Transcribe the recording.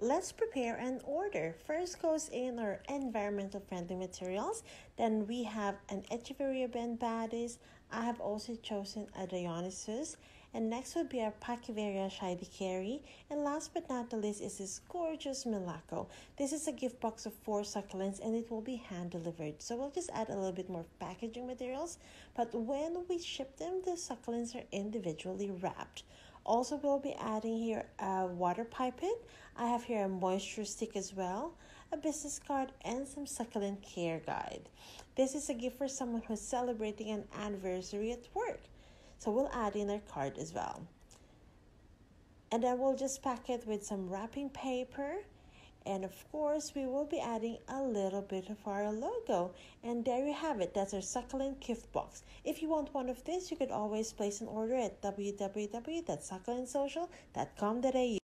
let's prepare an order. First goes in our environmental friendly materials. Then we have an Echeveria Ben Badis. I have also chosen a Dionysus. And next would be our Pachyveria Scheideckeri. And last but not the least is this gorgeous Melaco. This is a gift box of four succulents and it will be hand delivered. So we'll just add a little bit more packaging materials. But when we ship them, the succulents are individually wrapped. Also, we'll be adding here a water pipette. I have here a moisture stick as well, a business card, and some succulent care guide. This is a gift for someone who's celebrating an anniversary at work. So we'll add in their card as well. And then we'll just pack it with some wrapping paper. And of course, we will be adding a little bit of our logo. And there you have it. That's our succulent gift box. If you want one of this, you could always place an order at www.succulentsocial.com.au.